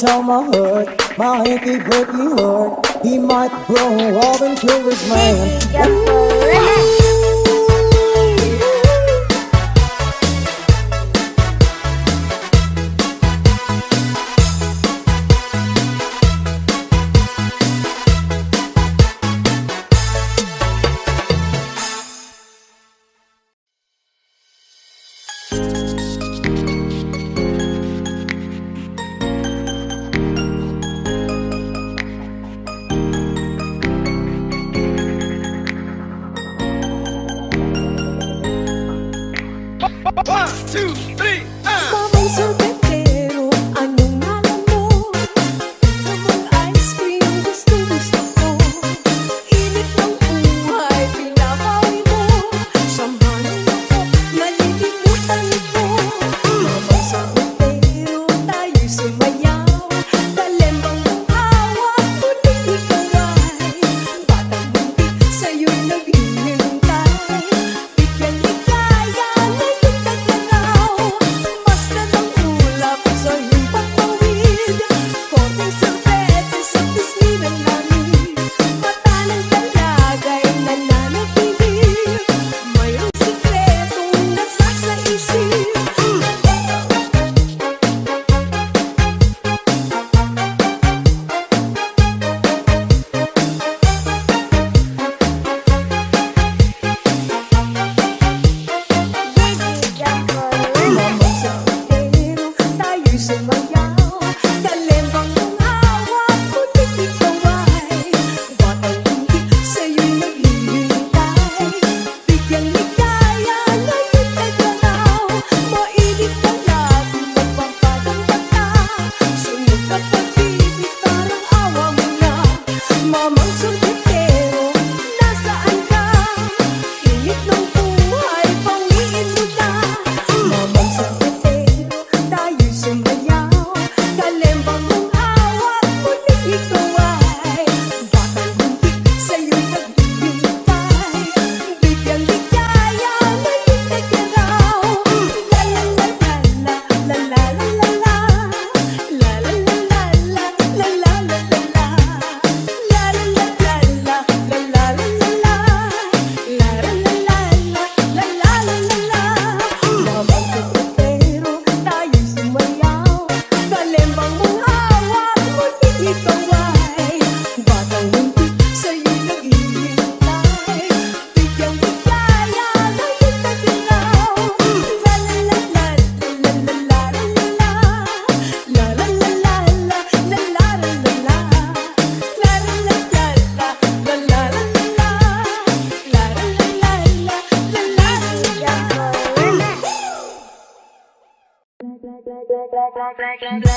tell my heart, my achy breaky heart, he might blow off and kill his man. back and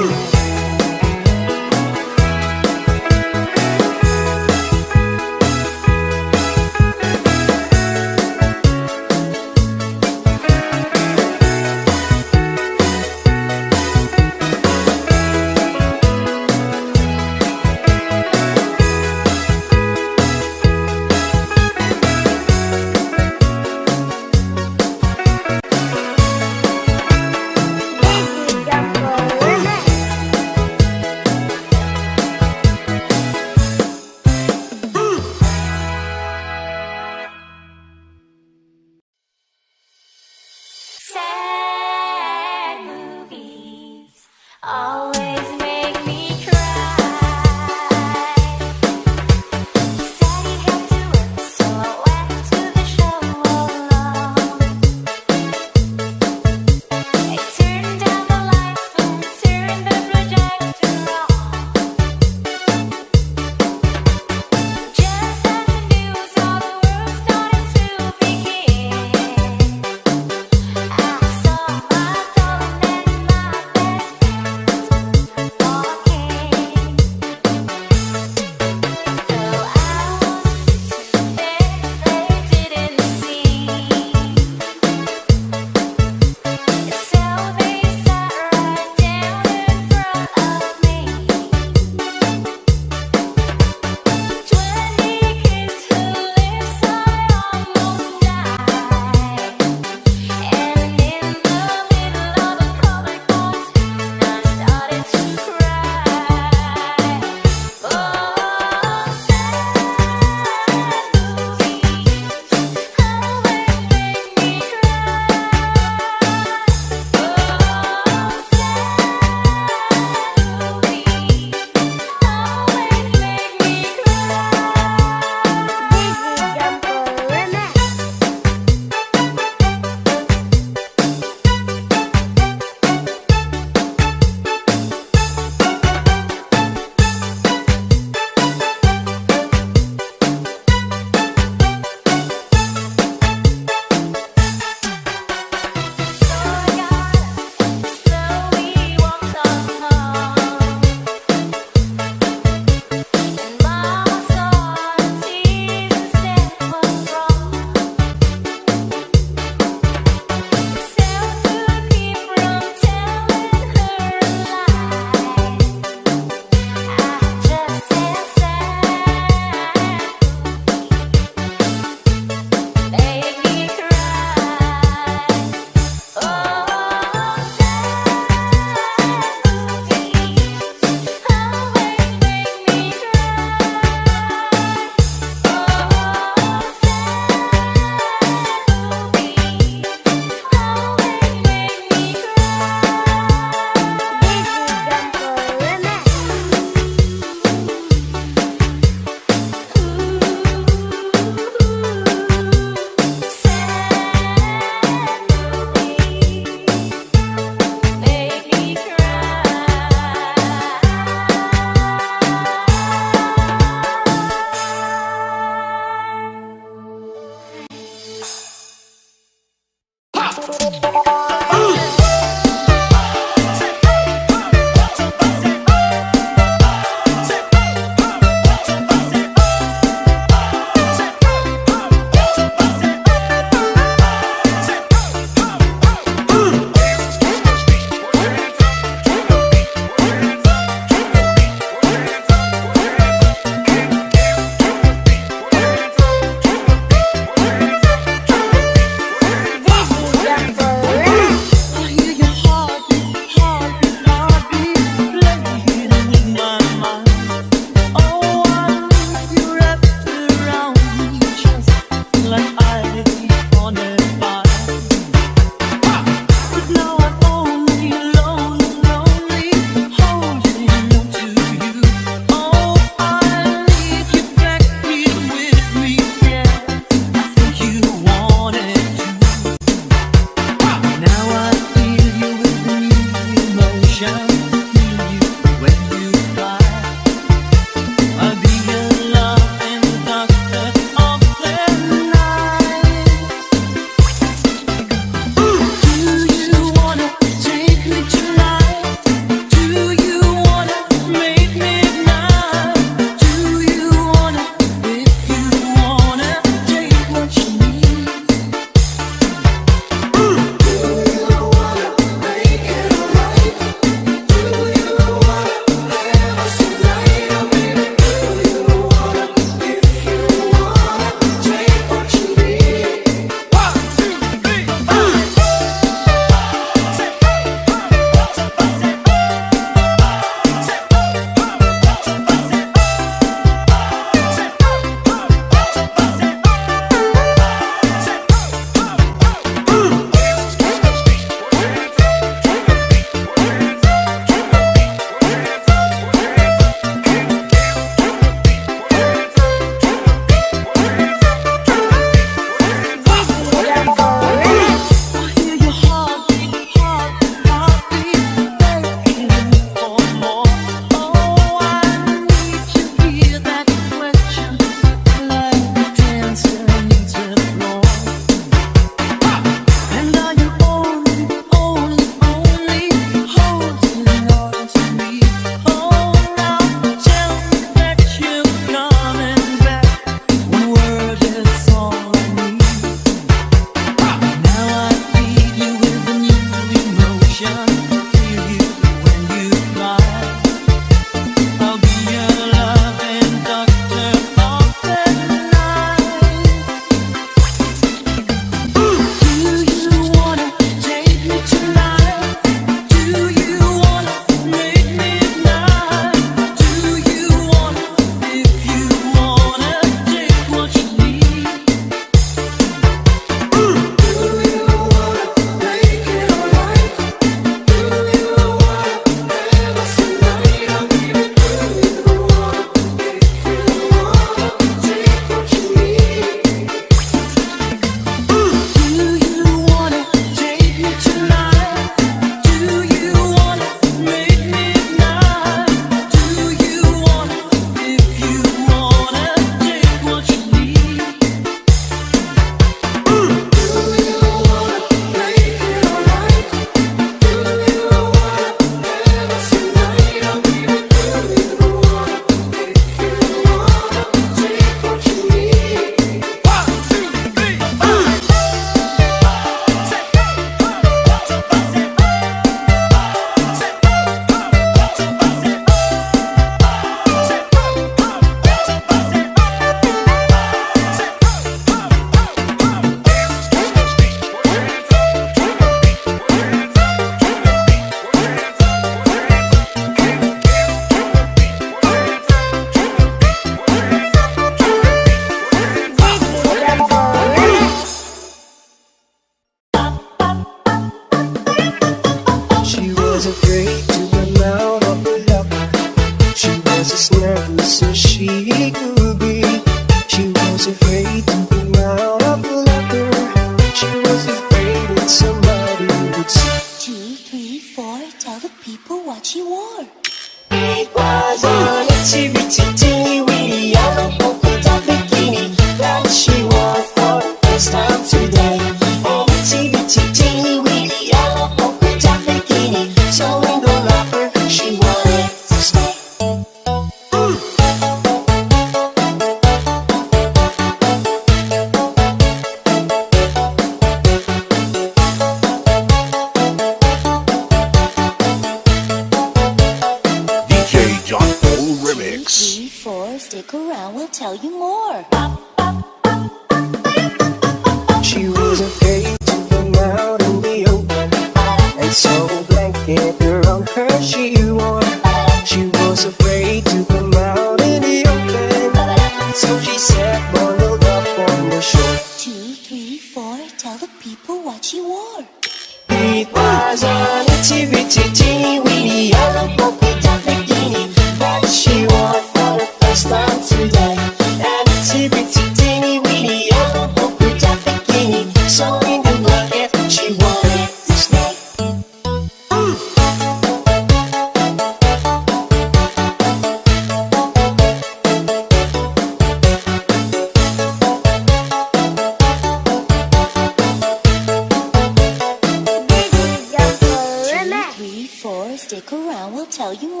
I can't believe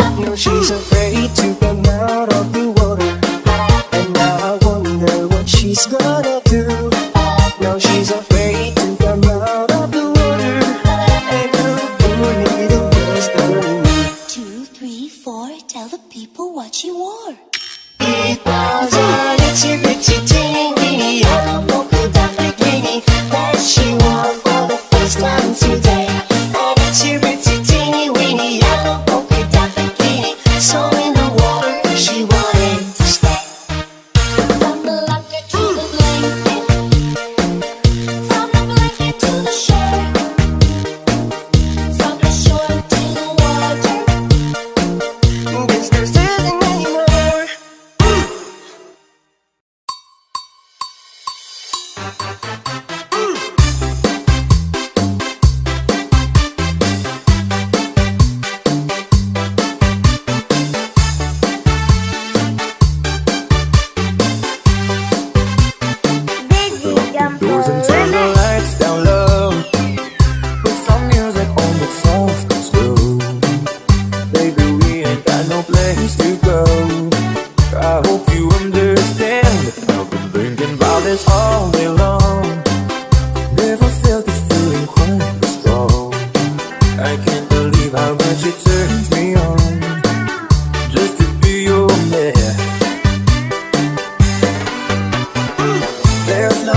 how much it turns me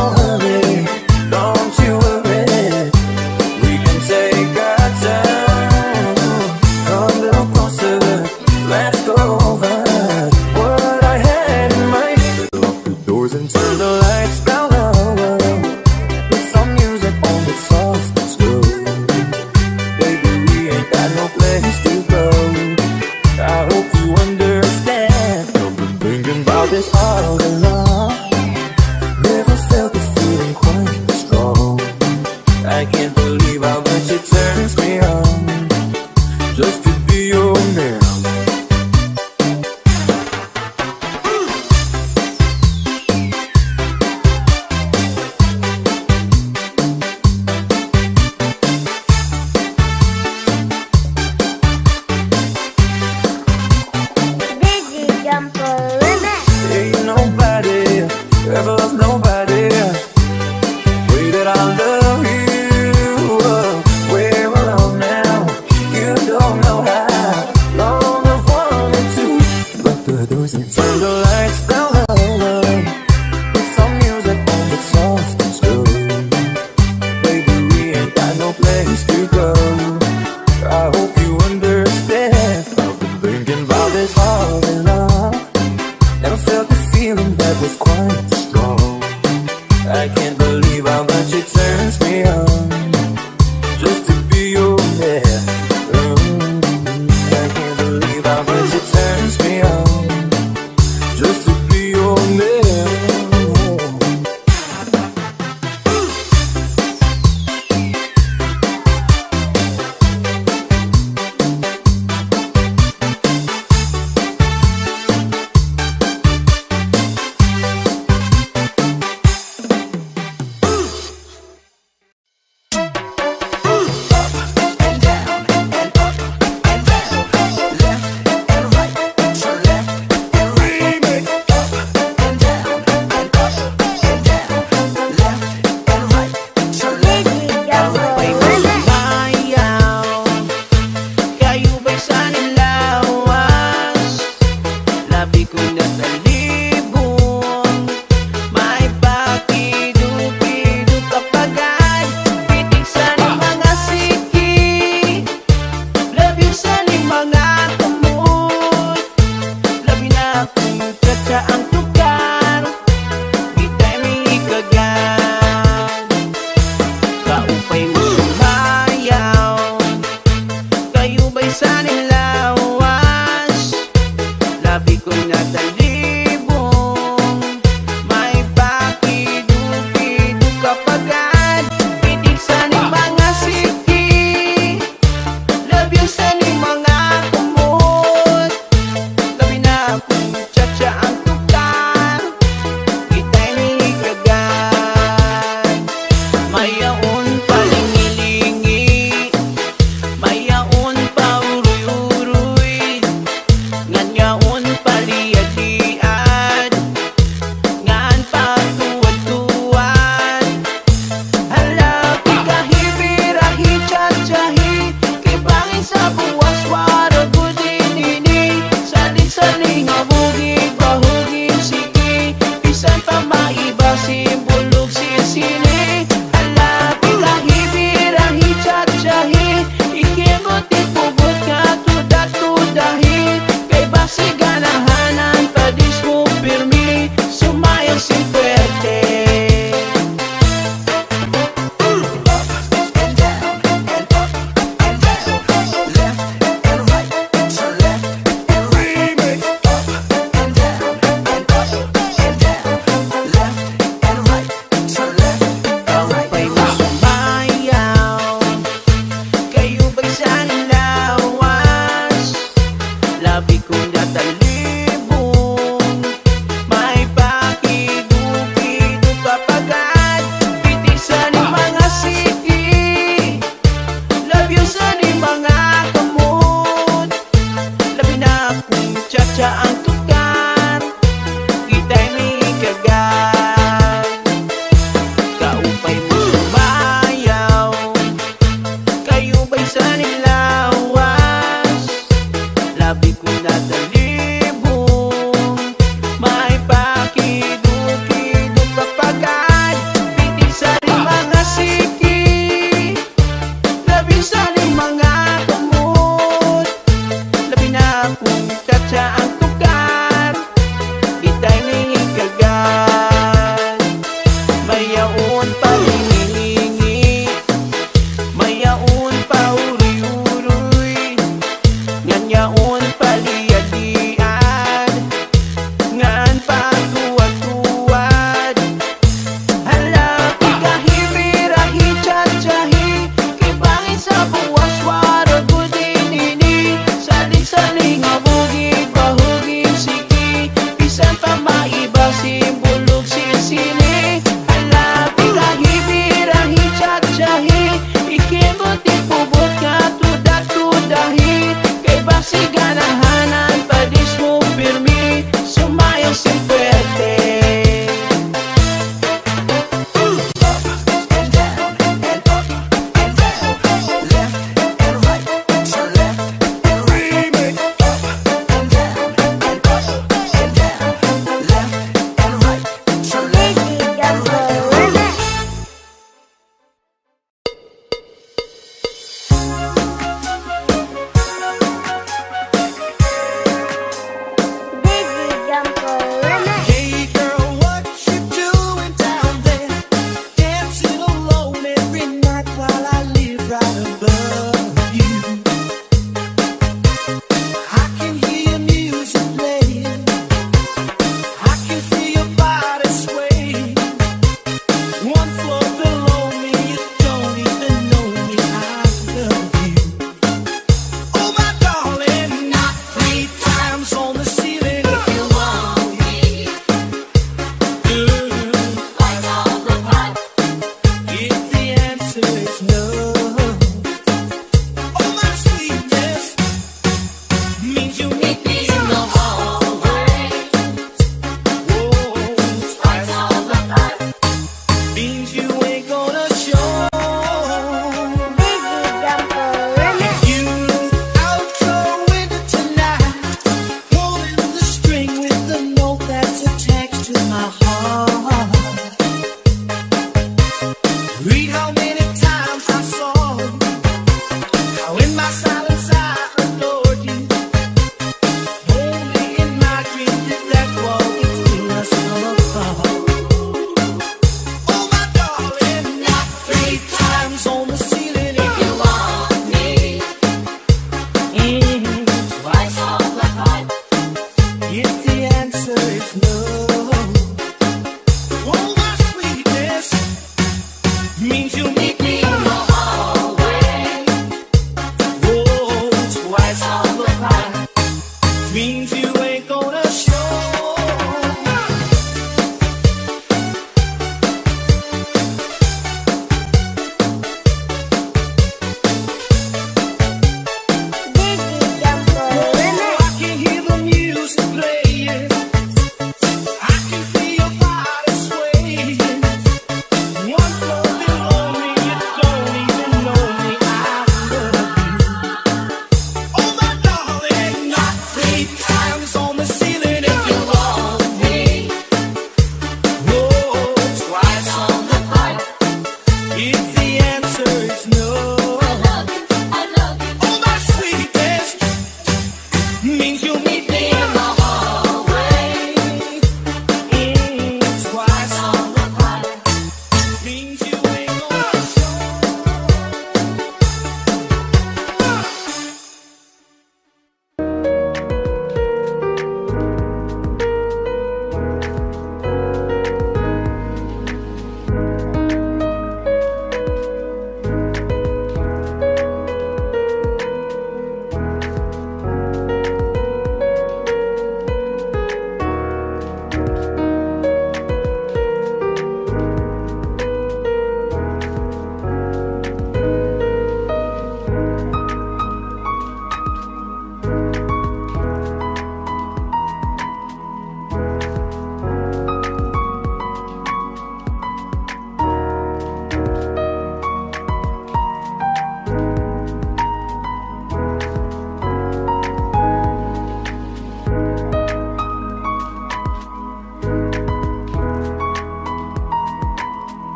ojo